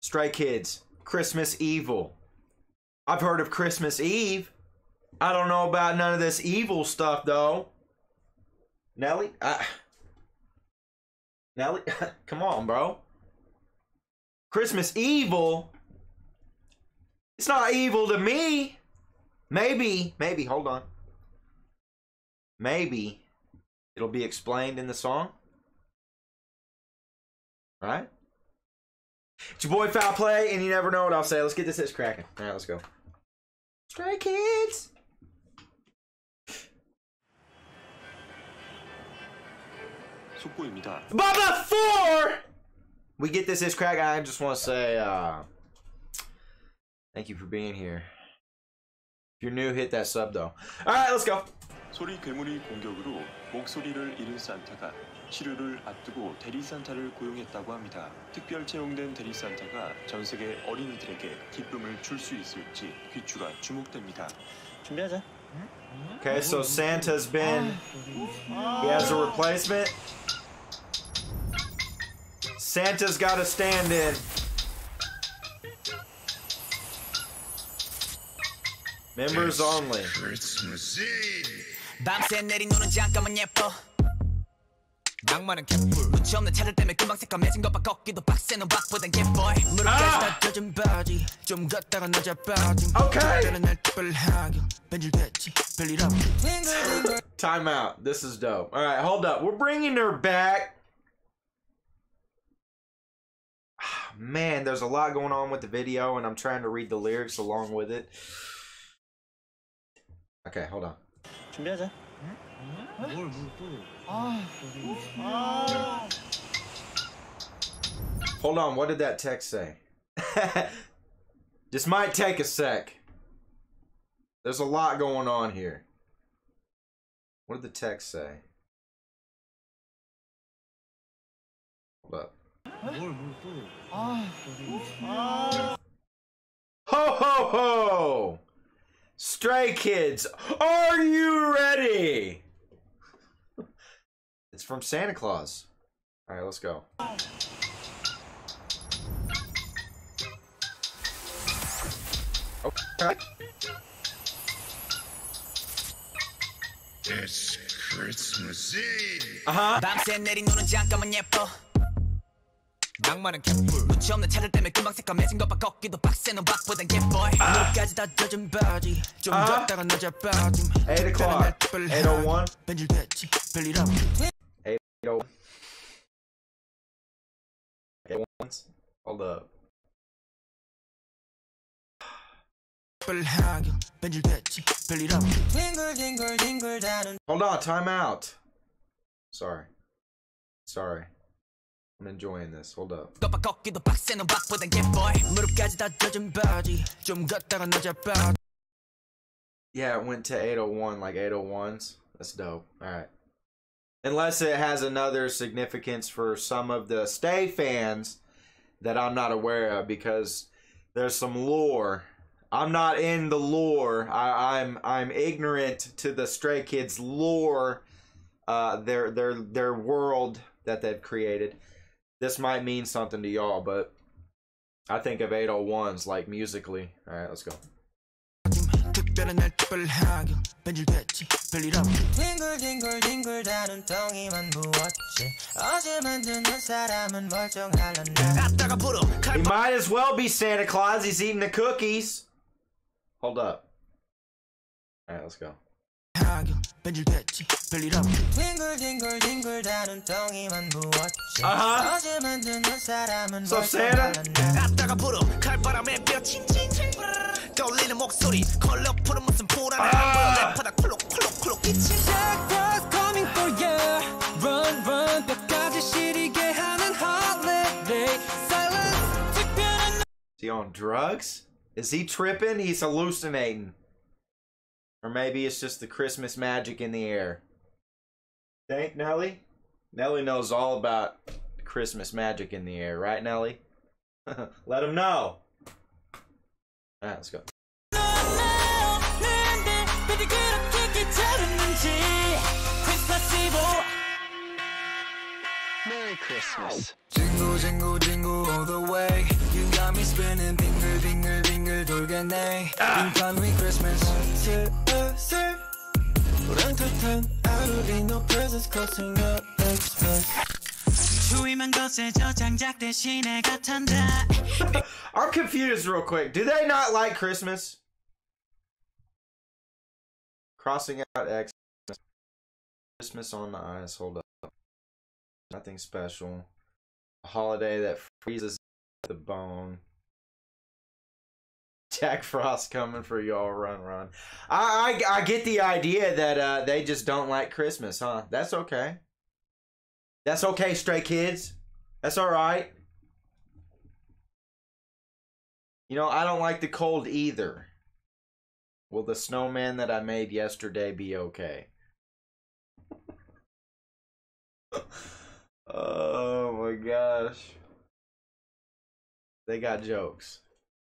Stray Kids, Christmas Evil. I've heard of Christmas Eve. I don't know about none of this evil stuff though. Nelly. Nelly, come on, bro. Christmas Evil. It's not evil to me. Maybe, maybe, hold on. Maybe it'll be explained in the song. Right? It's your boy FaulPlay, and you never know what I'll say. Let's get this is cracking. All right, let's go. Strike it! Baba 4! we get this is crack, I just want to say uh, thank you for being here. If you're new, hit that sub, though. All right, let's go. 소리 괴물이 공격으로 목소리를 잃은 산타가 치료를 앞두고 대리 산타를 고용했다고 합니다. 특별 채용된 대리 산타가 전 세계 어린이들에게 기쁨을 줄 수 있을지 귀추가 주목됩니다. 준비하자. Okay, so Santa's been. He has a replacement. Santa's got to stand in. Members only. Christmas Eve. 밤새 내린 눈은 잠깐만 예뻐 낭만은 개뿔 눈치 없는 차들 때문에 금방 새까매진 것봐 걷기도 빡세는 박보단 개보이 무릎까지 다 젖은 바지 좀 걷다가 낮아 빠짐 Okay. 때는 날 특별하게 변질됐지 별일 없 Time out. This is dope. All right, hold up. We're bringing her back. Man, there's a lot going on with the video, and I'm trying to read the lyrics along with it. Okay, hold on. 준비하자. Hold on, what did that text say? this might take a sec. There's a lot going on here. What did the text say? Hold up. Ho ho ho! Stray Kids, are you ready? It's from Santa Claus. Alright, let's go. Okay. It's Christmas Eve. Uh-huh. 밤새 내린 눈은 잠깐만 예뻐 낭만은 개뿔 눈치 없는 차들 때문에 금방 새까매진 것봐 걷기도 빡세는 박보단 개보이 무릎까지 다 젖은 바지 좀 아. 걷다가 낮아 빠짐 8 때는 o'clock. 날 특별하게 801. 변질됐지 별일 없 Yo. Okay, once. Hold up. 특별하게 변질됐지 별일 없 Hold on, time out. Sorry. Sorry. I'm enjoying this. Hold up. Yeah, it went to 801, like 801s. That's dope. All right. Unless it has another significance for some of the Stay fans that I'm not aware of because there's some lore. I'm not in the lore. I, am I'm, I'm ignorant to the Stray Kids lore, uh, their their their world that they've created This might mean something to y'all, but I think of 801s like musically. All right, let's go. 특별한 날 특별하게 변질됐지 별일 없 뒹굴뒹굴 다는 덩이만 부었지 어제 만드는 사람은 멀쩡할란다 갔다가 부러 He might as well be Santa Claus. He's eating the cookies. Hold up. All right, let's go. 칼하게 변질됐지 별일 없 뒹굴뒹굴 다는 덩이만 부었지 Uh-huh. 어제 만드는 사람은 So, Santa? 멀쩡할란다 갔다가 부러 칼바람에 뼈 칭칭칭 떠올리는 목소리 컬러풀은 무슨 불안해 아! 랩하다 콜록콜록콜록 기침 Santa's coming for you Run run 뼈까지 시리게 하는 holiday Silence 특별한 Is he on drugs? Is he tripping? He's hallucinating. Or maybe it's just the Christmas magic in the air. Think, Nelly? Nelly knows all about Christmas magic in the air, right, Nelly? Let him know. All right, let's go. 근데 그렇게 귀찮은지 Christmas Eve Merry Christmas. Jingle jingle jingle all the way You got me 돌겠네 빈칸 위 Christmas 슬슬 우렁텅텅 out of it, no presents causing up Xmas 추위만 거세져 장작 대신에 같한다 I'm confused real quick. Do they not like Christmas? Crossing out X. Christmas on the ice. Hold up. Nothing special. A holiday that freezes the bone. Jack Frost coming for y'all. Run, run. I, I, I get the idea that uh, they just don't like Christmas, huh? That's okay. That's okay, stray kids. That's all right. You know, I don't like the cold either. Will the snowman that I made yesterday be okay? oh my gosh. They got jokes.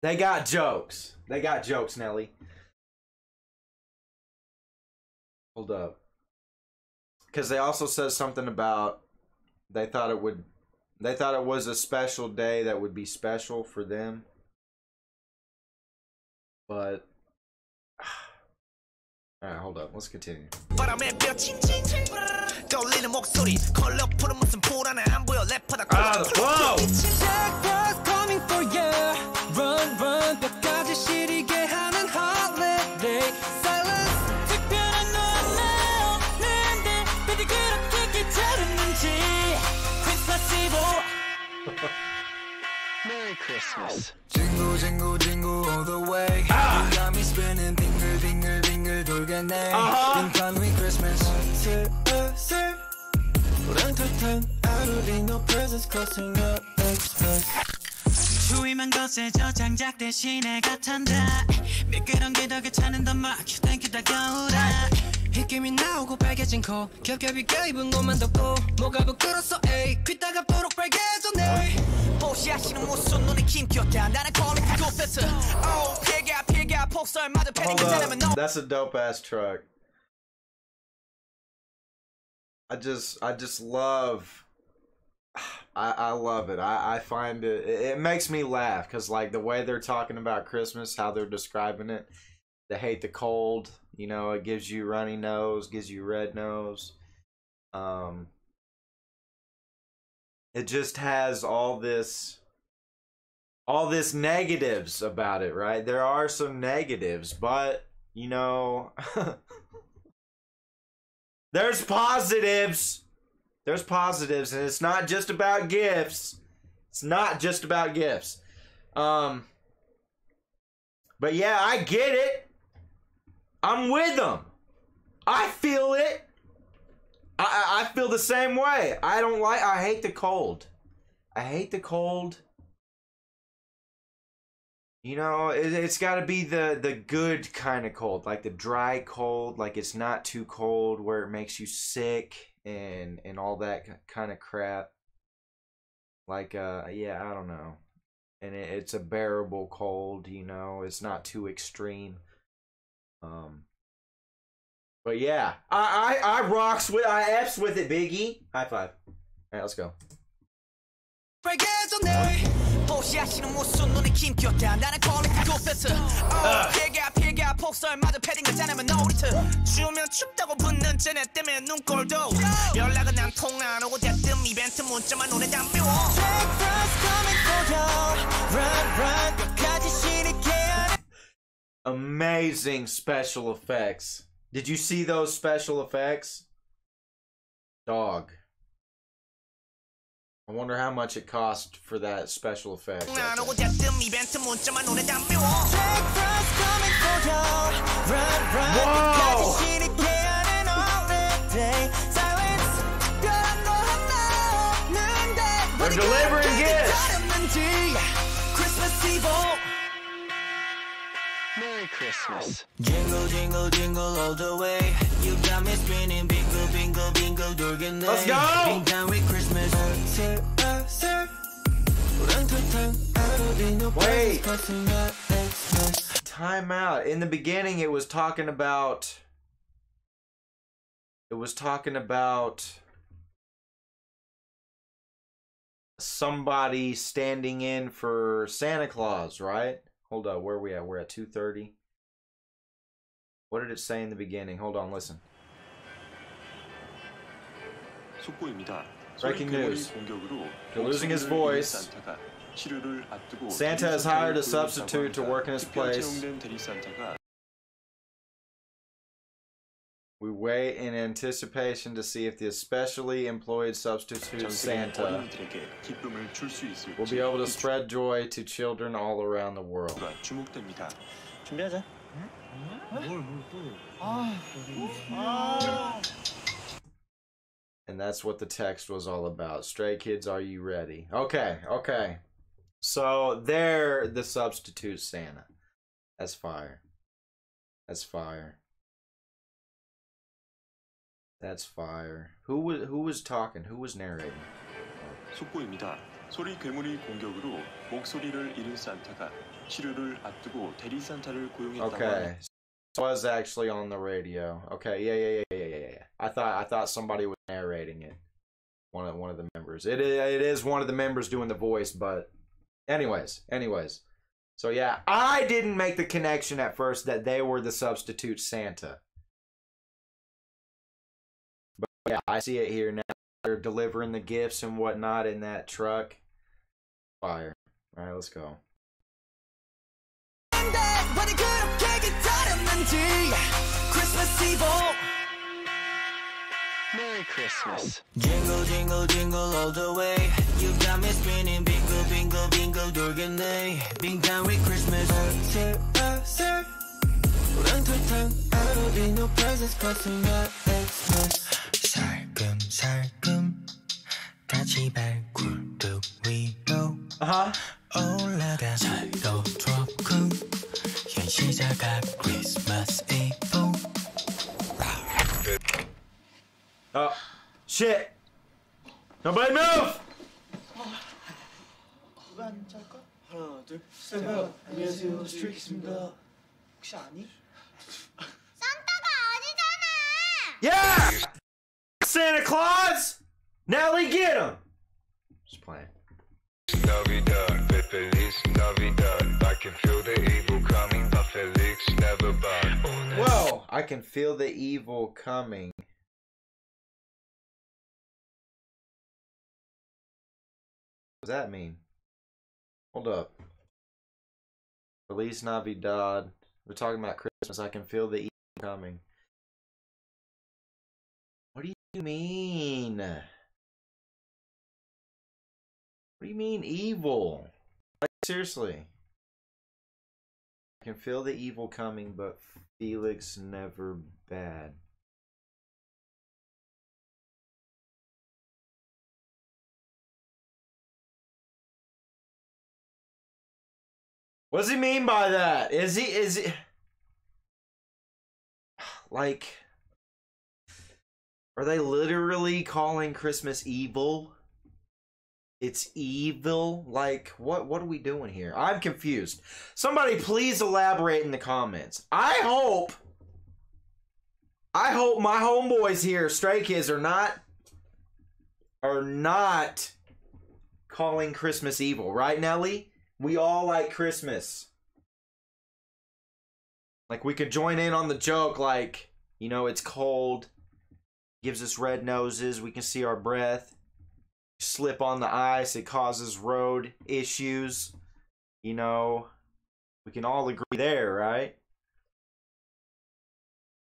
They got jokes. They got jokes, Nelly. Hold up. Because they also said something about they thought it would, they thought it was a special day that would be special for them. But Alright, hold up. Let's continue. The! presents causing up Xmas 추위만 거세져 장작 대신에 같한다 미끄러운 게 더 괜찮은 더 막혀 땡큐 다가오라 휘김이 나오고 빨개진 코 겹겹이 껴입은 것만 덥고 뭐가 부끄러서 에이 귀따가 보록 빨개졌네 보시하시는 무슨 눈에 김겼다 나는 퀄리티 굿패스 Oh 피가 피가 폭설마저 패딩 Hold 괜찮으면 up. no That's a dope ass truck. I just I just love I, I love it. I, I find it it makes me laugh because like the way they're talking about Christmas, how they're describing it. They hate the cold, you know, it gives you runny nose, gives you red nose. Um it just has all this all this negatives about it, right? There are some negatives, but you know, there's positives. There's positives, and it's not just about gifts. It's not just about gifts. Um, but yeah, I get it. I'm with them. I feel it. I, I feel the same way. I don't like. I hate the cold. I hate the cold. You know, it, it's got to be the the good kind of cold, like the dry cold, like it's not too cold where it makes you sick and and all that kind of crap. Like, uh, yeah, I don't know, and it, it's a bearable cold. You know, it's not too extreme. Um, but yeah, I I, I rocks with I f's with it, Biggie. High five. All right, let's go. 빨개졌네 보시하시는 무슨 눈에 김겼다 나는 퀄리티 굿패스 Oh 피가 피가 폭설마저 패딩 괜찮으면 노리트 추우면 춥다고 붙는 쟤네 때문에 눈꼴도 연락은 안 통화 안 오고 대뜸 이벤트 문자만 눈에 담비워 Jack Frost coming for you Run run 뼈까지 시리게 하는 amazing special effects. Did you see those special effects? Dog. I wonder how much it cost for that special effect. Whoa! They're delivering gifts. Christmas. Jingle, jingle, jingle all the way. You got me spinning, bingo, bingo, bingo, durgen. Let's go! Being Christmas. Wait! Time out. In the beginning, it was talking about. It was talking about. Somebody standing in for Santa Claus, right? Hold up, where are we at? We're at 230. What did it say in the beginning? Hold on, listen. 속보입니다. Breaking 소리 괴물의 news. 공격으로 They're losing his 목소리를 voice. 잃은 산타가 치료를 앞두고 Santa has 대리산타를 hired a 고용했다고 substitute to 합니다. work in his 특별 place. 채용된 대리산타가 We wait in anticipation to see if the especially employed substitute 전 세계 Santa 어린이들에게 기쁨을 줄 수 있을지 will be able to spread joy to children all around the world. 가 주목됩니다. 준비하자. And that's what the text was all about. Stray Kids, are you ready? Okay, okay. So they're the substitute Santa. That's fire. That's fire. That's fire. Who was who was talking? Who was narrating? 속보입니다. 소리 괴물의 공격으로 목소리를 잃은 산타가 치료를 앞두고 대리산타를 고용했다고 Okay. 합니다. So it was actually on the radio. Okay, yeah, yeah, yeah, yeah, yeah, yeah. I thought I thought somebody was narrating it. One of one of the members. It is, it is one of the members doing the voice, but anyways, anyways. So yeah, I didn't make the connection at first that they were the substitute Santa. But yeah, I see it here now. They're delivering the gifts and whatnot in that truck. Fire. All right, let's go. 기다렸는지 Christmas Eve Merry Christmas. Jingle jingle jingle all the way You got me spinning bingo bingo bingo 돌겠네 Bing bang with Christmas 아슬 아슬 우렁탕탕 I don't need no presents cause I'm not Xmas 살금살금 같이 발굴뚝 위로 Uh huh. shit. Nobody move! 하나, 둘, 셋. 안녕하세요, 스트레이키즈입니다. 혹시 아니? Yeah! Santa Claus! Nelly, get him! Just playing. Navidad, Feliz Navidad. I can feel the evil coming, but Felix never bad. Whoa! I can feel the evil coming. Does that mean? Hold up. Feliz Navidad. We're talking about Christmas. I can feel the evil coming. What do you mean? What do you mean evil? Like, seriously. I can feel the evil coming, but Felix never bad. What does he mean by that? Is he is he like are they literally calling Christmas evil? It's evil? Like what what are we doing here? I'm confused. Somebody please elaborate in the comments. I hope I hope my homeboys here, Stray Kids, are not are not calling Christmas evil, right, Nelly? We all like Christmas. Like we could join in on the joke, like, you know, it's cold, gives us red noses, we can see our breath. Slip on the ice, it causes road issues. You know, we can all agree there, right?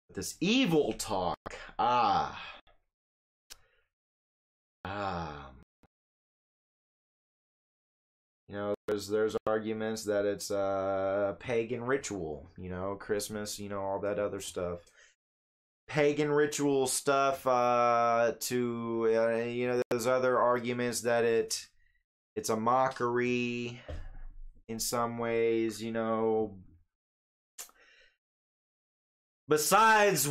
But this evil talk, ah. Ah. You know, there's there's arguments that it's a pagan ritual, you know, Christmas, you know, all that other stuff. Pagan ritual stuff uh to uh, you know, there's other arguments that it it's a mockery in some ways, you know, besides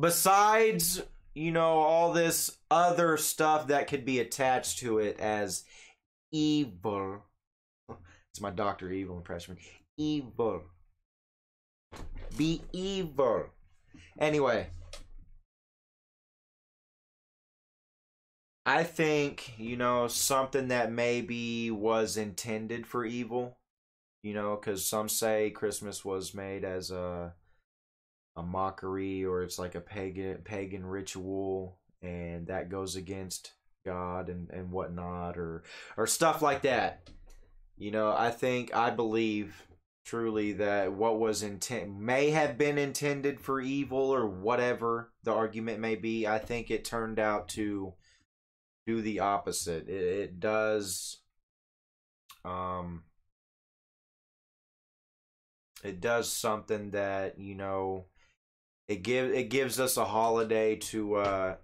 besides you know all this other stuff that could be attached to it as evil. It's my dr evil impression. Evil. Be evil. Anyway. I think you know something that maybe was intended for evil You know, because some say Christmas was made as a a mockery or it's like a pagan pagan ritual and that goes against God and, and whatnot or or stuff like that. You know, I think I believe truly that what was intent may have been intended for evil or whatever the argument may be. I think it turned out to do the opposite. It, it does um it does something that, you know, it give it gives us a holiday to uh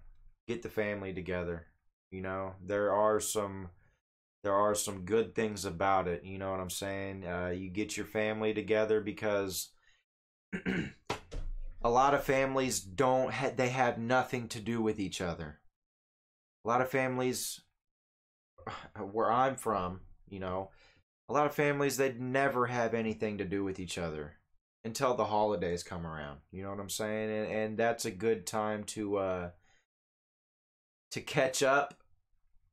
get the family together. You know, there are some there are some good things about it. You know what I'm saying? Uh, you get your family together because a lot of families don't ha- they have nothing to do with each other. A lot of families where I'm from, you know, a lot of families they'd never have anything to do with each other until the holidays come around. You know what I'm saying? And and that's a good time to uh to catch up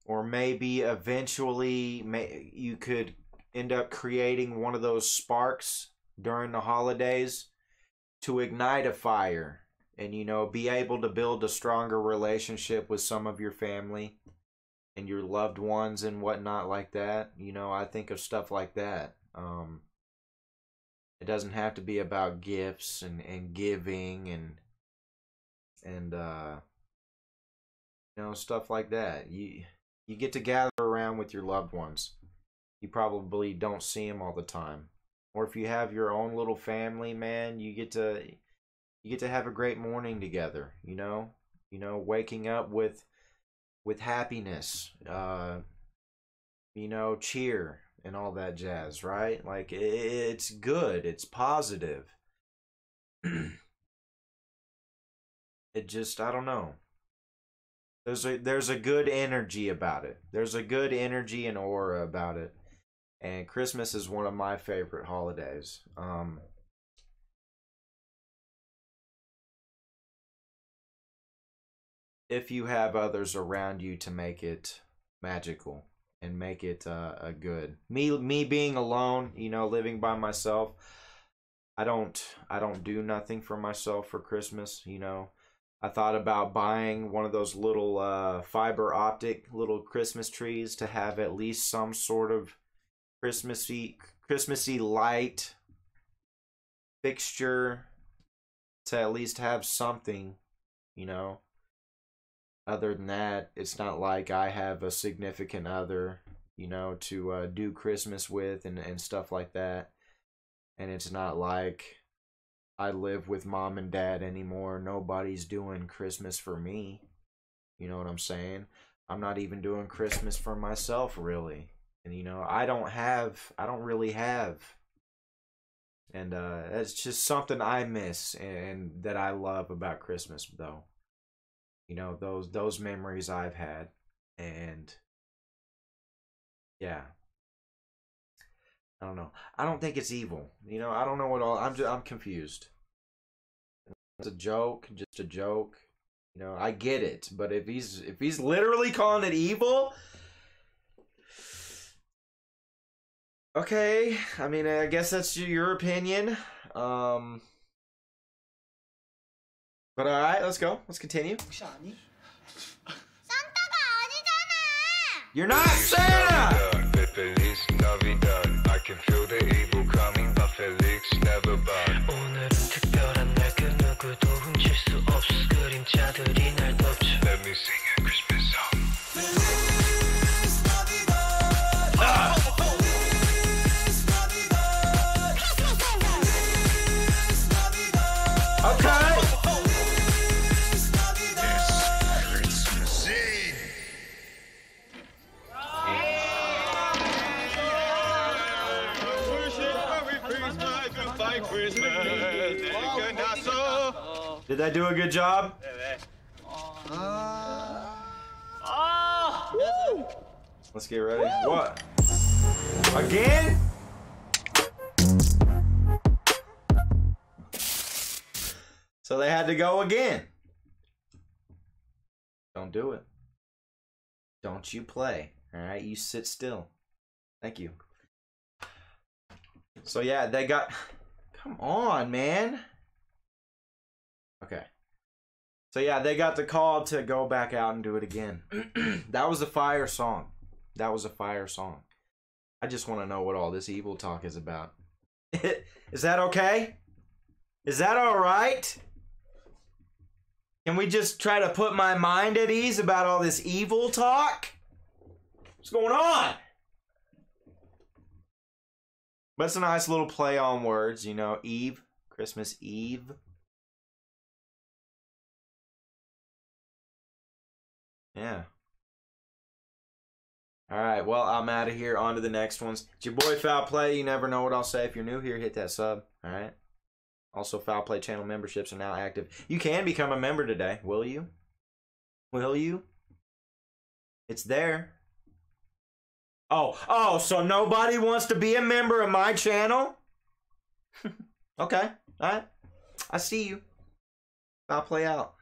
or maybe eventually may, you could end up creating one of those sparks during the holidays to ignite a fire and you know be able to build a stronger relationship with some of your family and your loved ones and whatnot like that. You know i think of stuff like that. Um it doesn't have to be about gifts and and giving and and uh you know stuff like that. You you get to gather around with your loved ones. You probably don't see them all the time. Or if you have your own little family man you get to you get to have a great morning together you know? You know waking up with with happiness uh you know cheer and all that jazz right? Like it's good it's positive. It just i don't know there's a there's a good energy about it. There's a good energy and aura about it. And christmas is one of my favorite holidays. Um if you have others around you to make it magical and make it uh, a good. Me me being alone you know living by myself i don't i don't do nothing for myself for christmas you know i thought about buying one of those little uh, fiber optic little christmas trees to have at least some sort of christmassy christmassy light fixture to at least have something you know other than that, it's not like I have a significant other, you know, to uh, do Christmas with and, and stuff like that. And it's not like I live with mom and dad anymore. Nobody's doing Christmas for me. You know what I'm saying? I'm not even doing Christmas for myself, really. And, you know, I don't have, I don't really have. And uh, it's just something I miss and that I love about Christmas, though you know those those memories I've had and yeah I don't know. I don't think it's evil. You know, I don't know what all. I'm just, I'm confused. It's a joke, just a joke. You know, I get it, but if he's if he's literally calling it evil, okay. I mean, I guess that's your opinion. Um, but all right, let's go. Let's continue. You're not Santa Navidad, Feliz Navidad. I can feel the evil coming, but Felix never bad. 오늘은 특별한 날 그 누구도 훔칠 수 없어 그림자들이 날 do a good job? Let's get ready. What? Again? So they had to go again. Don't do it. Don't you play. All right, you sit still. Thank you. So yeah, they got. Come on, man. Okay. So yeah, they got the call to go back out and do it again. that was a fire song. That was a fire song. I just want to know what all this evil talk is about. is that okay? Is that all right? Can we just try to put my mind at ease about all this evil talk? What's going on? But it's a nice little play on words, you know, Eve, Christmas Eve. Yeah. All right, well, I'm out of here. On to the next ones. It's your boy FaulPlay. You never know what I'll say. If you're new here, hit that sub. All right. Also, FaulPlay channel memberships are now active. You can become a member today. Will you? Will you? It's there. Oh, oh, so nobody wants to be a member of my channel? okay, all right. I see you. I'll play out.